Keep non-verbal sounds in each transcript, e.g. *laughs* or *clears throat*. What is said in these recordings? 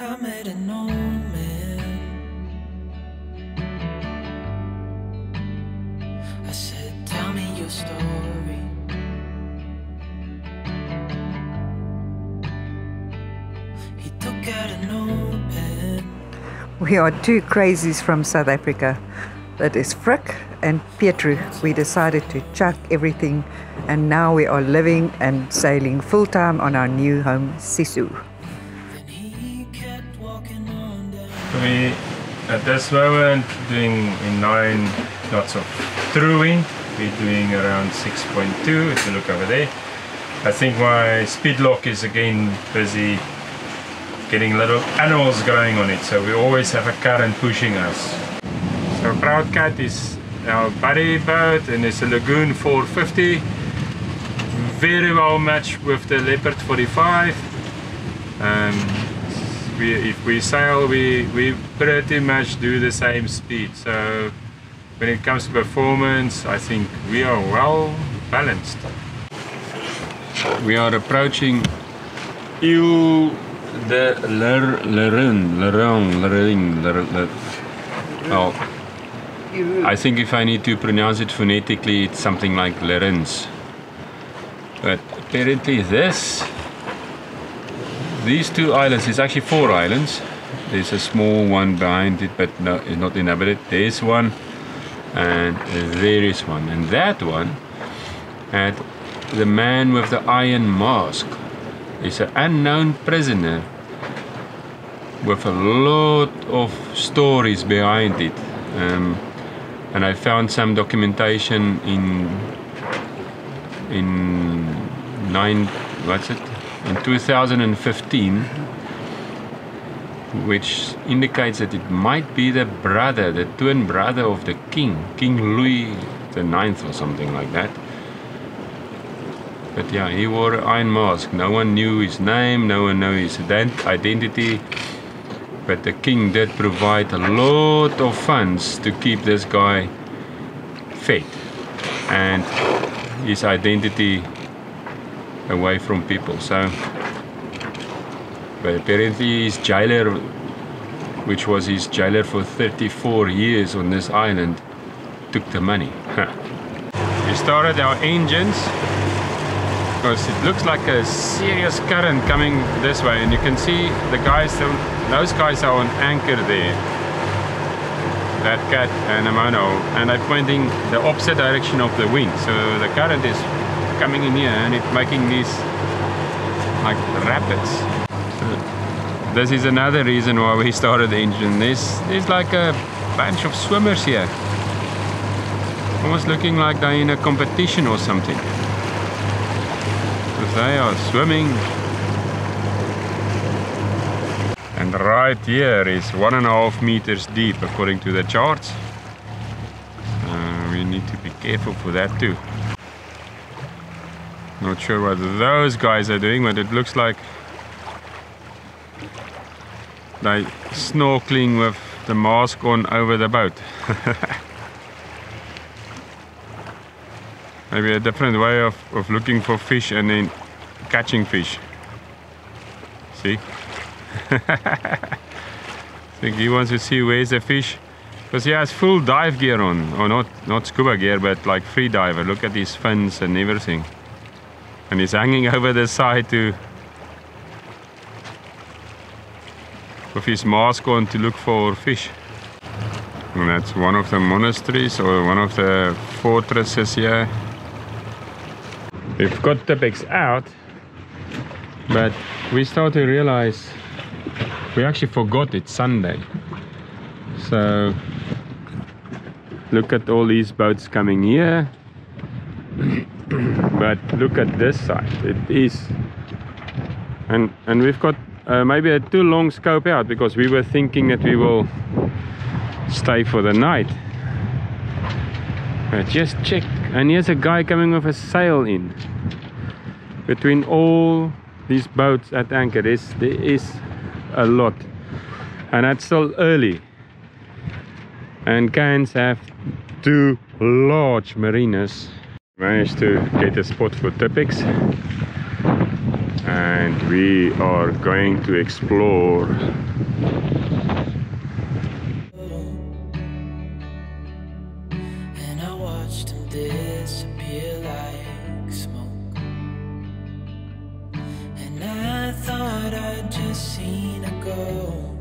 I an old man. I said, Tell me your story. He took out a notepad. We are two crazies from South Africa. That is Frik and Pietru. We decided to chuck everything and now we are living and sailing full time on our new home, Sisu. We at this moment doing in nine knots of truing. We're doing around 6.2 if you look over there. I think my speed log is again busy getting little animals going on it, so we always have a current pushing us. So Proud Cat is our buddy boat and it's a Lagoon 450. Very well matched with the Leopard 45. Um, we, if we sail, we, we pretty much do the same speed. So when it comes to performance, I think we are well balanced. We are approaching de Lerin, Lerin, Lerin, Lerin. Oh, I think if I need to pronounce it phonetically, it's something like Lerins. But apparently this these two islands, there's actually four islands. There's a small one behind it, but no, it's not inhabited. There's one, and there is one. And that one had the man with the iron mask. Is an unknown prisoner with a lot of stories behind it. Um, and I found some documentation in in nine what's it in 2015 which indicates that it might be the brother the twin brother of the king king louis the ninth or something like that. But yeah he wore an iron mask. No one knew his name no one knew his ident- identity but the king did provide a lot of funds to keep this guy fed. And his identity away from people. So, but apparently his jailer, which was his jailer for 34 years on this island, took the money. we started our engines because it looks like a serious current coming this way, and you can see the guys, those guys are on anchor there. That cat and a mono, and I'm pointing the opposite direction of the wind, so the current is coming in here and it's making these like rapids. This is another reason why we started the engine. There's, there's like a bunch of swimmers here. Almost looking like they're in a competition or something. Because they are swimming. And right here is one and a half meters deep according to the charts. Uh, we need to be careful for that too. Not sure what those guys are doing, but it looks like they snorkeling with the mask on over the boat. *laughs* Maybe a different way of, of looking for fish and then catching fish. See? I *laughs* think he wants to see where's the fish. Because he has full dive gear on, or not, not scuba gear, but like free diver. Look at his fins and everything and he's hanging over the side to with his mask on to look for fish. And that's one of the monasteries or one of the fortresses here. We've got Tipex out but we start to realize we actually forgot it's Sunday. So look at all these boats coming here *clears throat* but look at this side. It is. And and we've got uh, maybe a too long scope out because we were thinking that we will stay for the night. But just check. And here's a guy coming with a sail in. Between all these boats at anchor is there is a lot. And that's still early. And Cannes have two large marinas managed to get a spot for Tipex and we are going to explore And I watched him disappear like smoke. And I thought I'd just seen a ghost.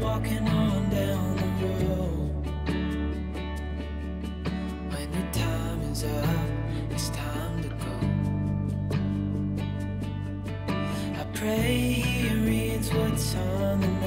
Walking on down the road. When time is up, it's time to go. I pray he reads what's on the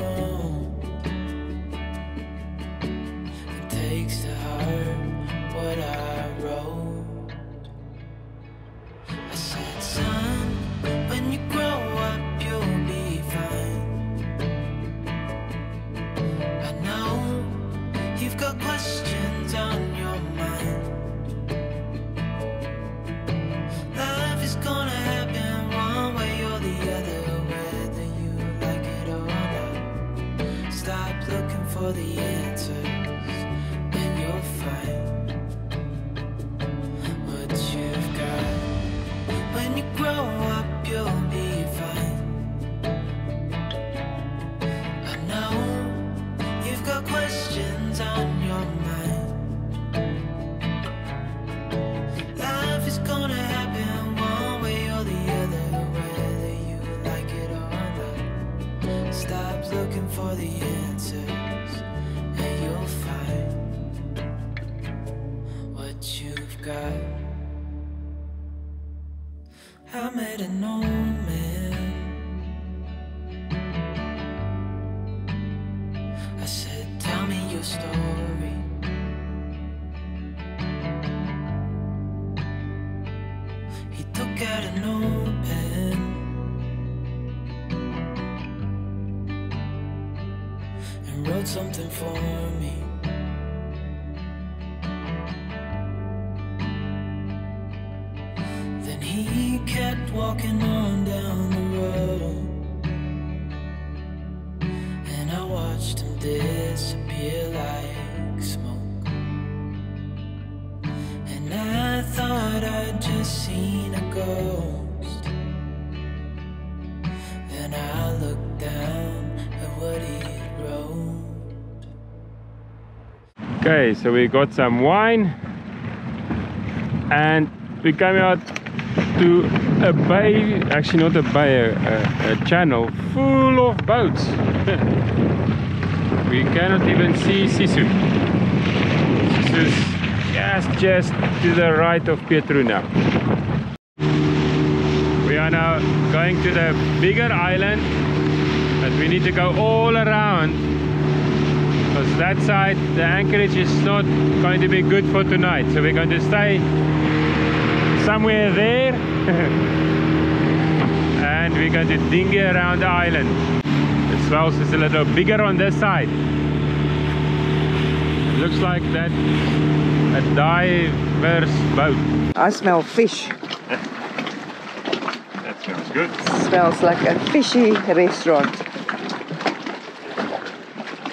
the answers, story. He took out an old pen and wrote something for me. I down at what he wrote. Okay, so we got some wine and we came out to a bay, actually not a bay, a, a, a channel full of boats. *laughs* we cannot even see Sisu. Sisu's just, just to the right of Pietru now. Are now going to the bigger island but we need to go all around because that side the anchorage is not going to be good for tonight. So we're going to stay somewhere there *laughs* and we're going to dinghy around the island. The swells is a little bigger on this side. It looks like that a diver's boat. I smell fish. Good Smells like a fishy restaurant.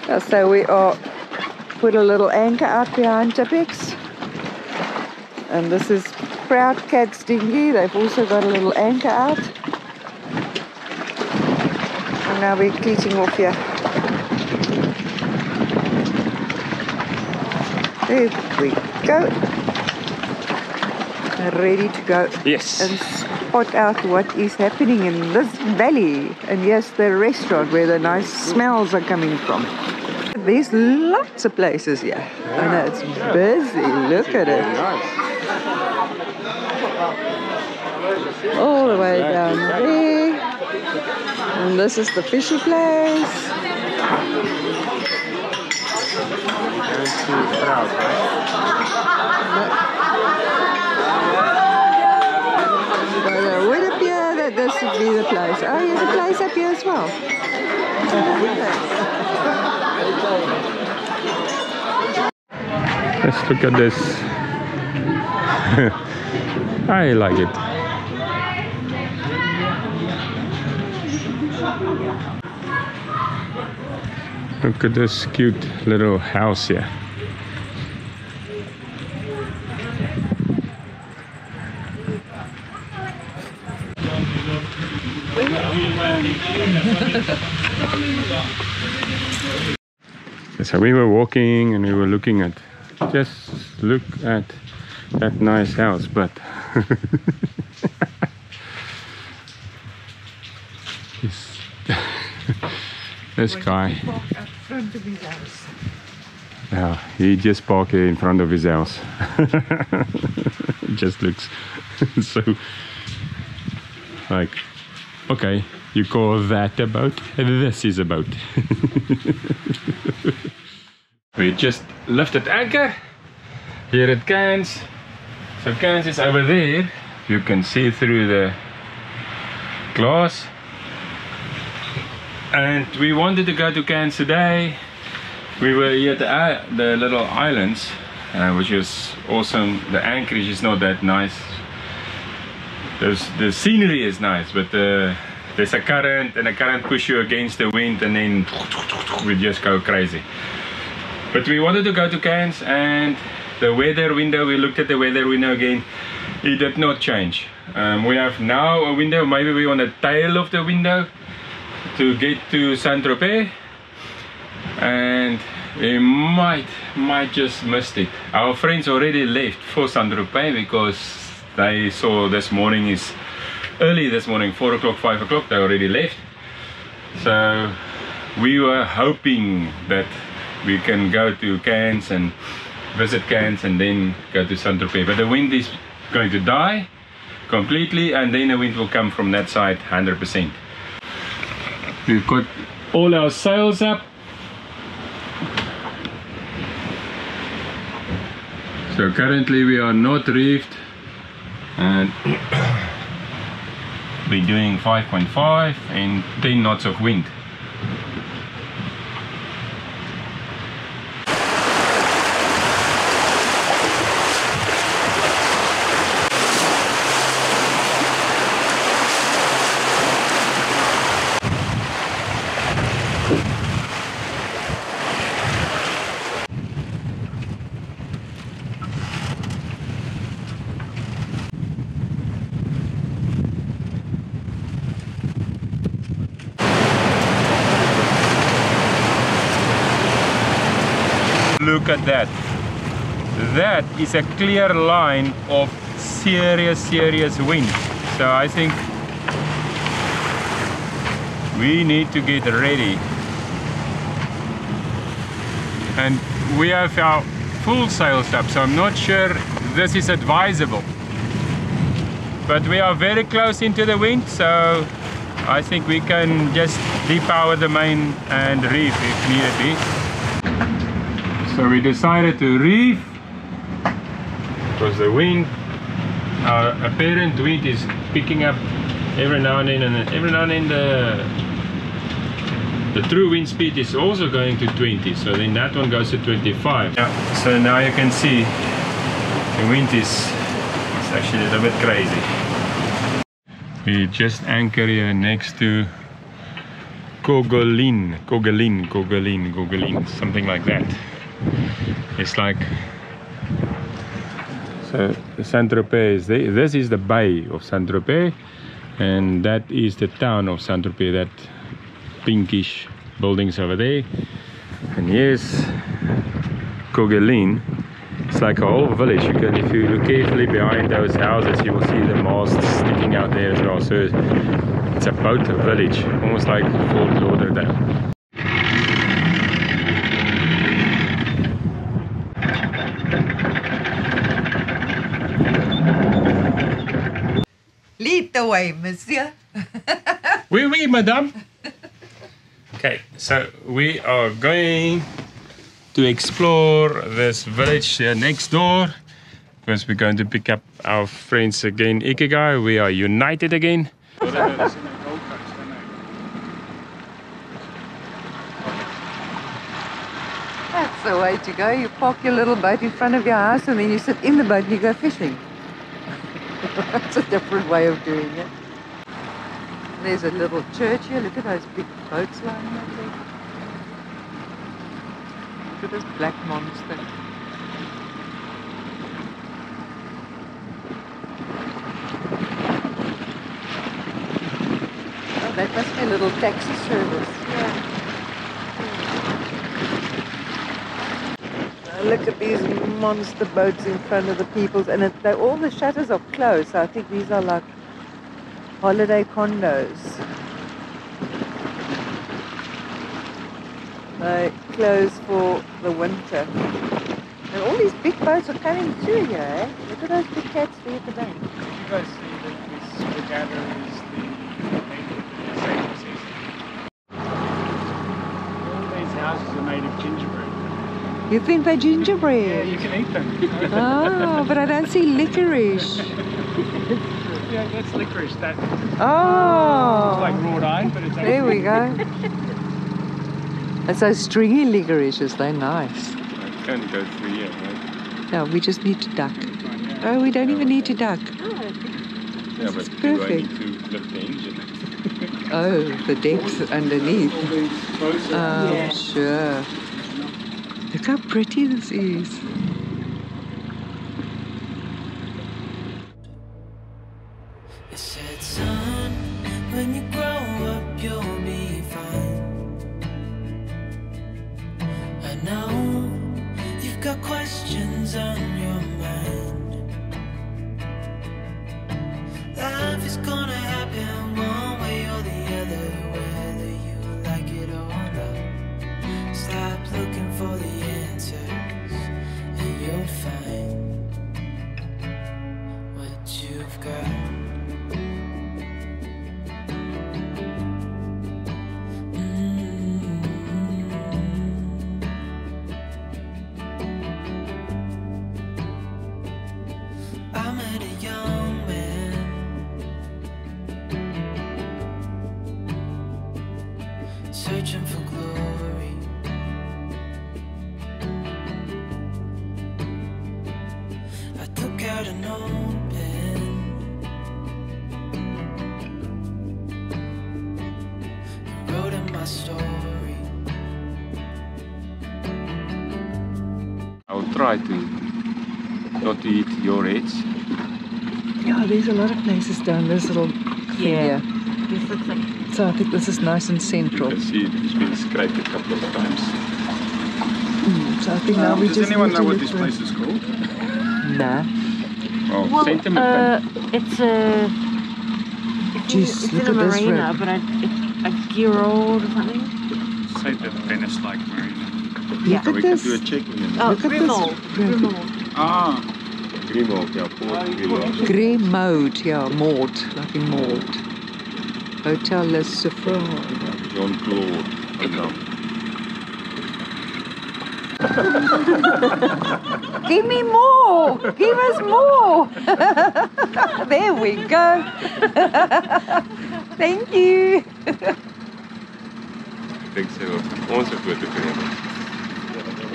Uh, So we are put a little anchor out behind Tipex And this is Proud Cats Dinghy. They've also got a little anchor out. And now we're cleating off here. There we go. Ready to go Yes. Spot out what is happening in this valley. And yes, the restaurant where the nice smells are coming from. There's lots of places here. And it's busy. Look at it. All the way down there. And this is the fishy place. This would be the place. Oh, yeah, the place up here as well. Let's look at this. *laughs* I like it. Look at this cute little house here. So we were walking and we were looking at just look at that nice house, but *laughs* this, *laughs* this guy, Out front of his house. yeah, he just parked in front of his house. *laughs* it just looks so like, okay, you call that a boat? This is a boat. *laughs* we just lifted anchor here at Cannes. So Cannes is over there. You can see through the glass. And we wanted to go to Cannes today. We were here at the, the little islands, uh, which is awesome. The anchorage is not that nice. There's, the scenery is nice, but the, there's a current and the current push you against the wind and then we just go crazy. But we wanted to go to Cannes and the weather window, we looked at the weather window again, it did not change. Um, we have now a window, maybe we're on the tail of the window to get to Saint-Tropez and we might, might just missed it. Our friends already left for Saint-Tropez because they saw this morning is early this morning, 4 o'clock, 5 o'clock, they already left. So we were hoping that we can go to Cannes and visit Cannes and then go to Saint Tropez. But the wind is going to die completely and then the wind will come from that side 100%. We've got all our sails up. So currently we are not reefed and we're doing 5.5 and 10 knots of wind. Look at that. That is a clear line of serious, serious wind. So I think we need to get ready. And we have our full sails up, so I'm not sure this is advisable. But we are very close into the wind, so I think we can just depower the main and reef if needed be. So we decided to reef. Because the wind, our apparent wind is picking up every now and then and every now and then the the true wind speed is also going to 20 so then that one goes to 25 yeah, so now you can see the wind is it's actually a little bit crazy. We just anchor here next to Cogolin, Cogolin, Cogolin, Cogolin, something like that. It's like So Saint Tropez is there. This is the bay of Saint Tropez, and that is the town of Saint Tropez. That pinkish buildings over there. And here's Cogolin. It's like a whole village. You can, if you look carefully behind those houses, you will see the masts sticking out there as well. So it's about a village, almost like Fort Lauderdale. Lead the way, monsieur. *laughs* Oui, oui, madame. Okay, so we are going to explore this village here next door. First, we're going to pick up our friends again, Ikigai. We are united again. That's the way to go. You park your little boat in front of your house and then you sit in the boat and you go fishing. That's a different way of doing it. There's a little church here. Look at those big boats lying there. Look at this black monster. Oh, that must be a little taxi service. Yeah. Look at these monster boats in front of the people's, and it, all the shutters are closed. So I think these are like holiday condos. They close for the winter. And all these big boats are coming through here, eh? Look at those big cats there bank. You guys see that this the native same season. All these houses are made of gingerbread. You think they're Yeah, gingerbread? you can eat them. oh, but I don't see licorice. yeah, that's licorice. That Oh. it's like wrought iron, but it's There we go. *laughs* It's those stringy licorices, they're nice. Can't go through here, right? No, we just need to duck. Oh, we don't even need to duck. Yeah, This but is do perfect. need to the engine? Oh, the depth underneath. All these closer. Oh, ah, sure. Look how pretty this is. It said, son, took out an old wrote in my story. I'll try to not to eat your heads. Yeah, there's a lot of places down this little Yeah. This looks like So I think this is nice and central. I see it's been scraped a couple of times. Mm, So I think now Um, we does just anyone know what this place is called? Nah. Oh, well, sentiment. uh, it's a Jeez, it's look in a at this marina, road. but I, it's a Girold or something. Say the Venice-like marina. Yeah. Look we at can this. do a check-in Oh, Look at this Grimald. road. Grimald. Ah, Grimald, yeah, Port Grimald. Grey mode, yeah, Maud, like in Maud. Hotel Le Safran. John Claude. And, um, *laughs* Give me more! Give us more! *laughs* there we go. *laughs* Thank you. ek dink sy wil ons 'n foto kan neem.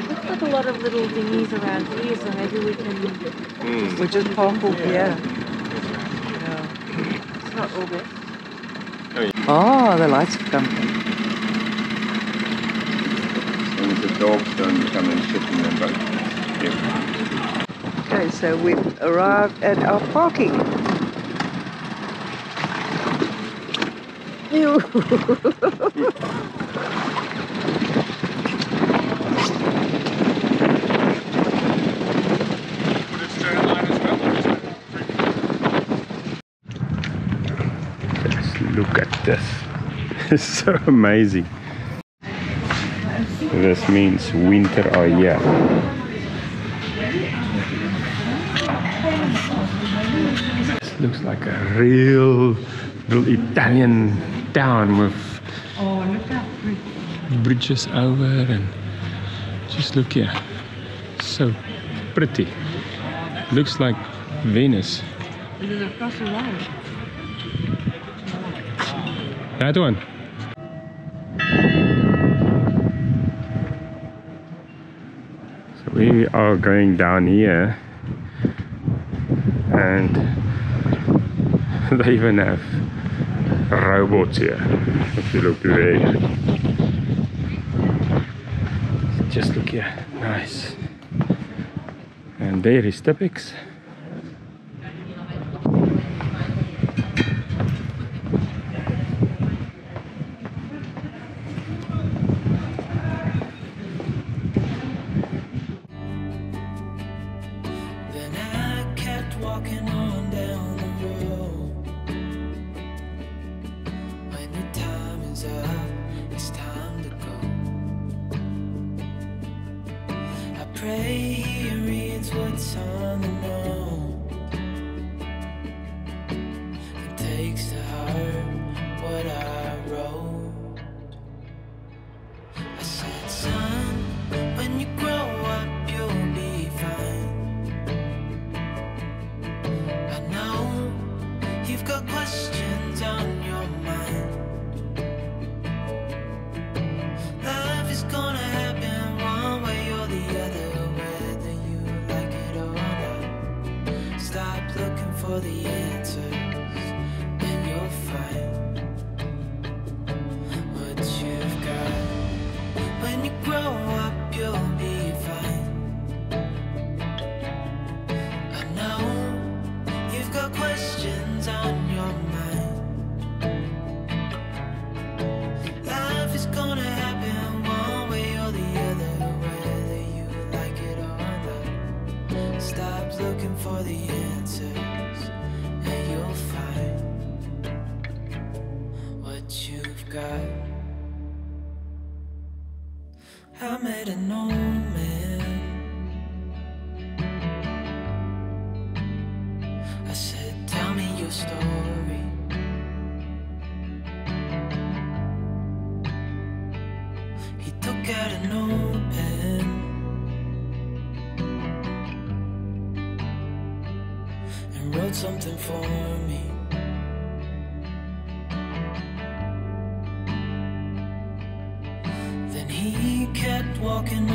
Looks like a lot of little dinghies around here, so maybe we can. Mm. We just park yeah. here. It's not August. Oh, the lights have come. And the dogs don't come and shit in their boat. Yeah. Okay, so we've arrived at our parking. Ew. Would it stay in line as well? or is it free? Just look at this. *laughs* It's so amazing. This means winter or here. This looks like a real little Italian town with Oh, look how pretty. bridges over and just look here. So pretty. Looks like Venice. It is across the road. That one. We are going down here and *laughs* they even have robots here. If you look there. Just look here. Nice. And there is Tipex. For the answers, you've. I met an old man. I said, Tell me your story. He took out a pen and wrote something for me. Then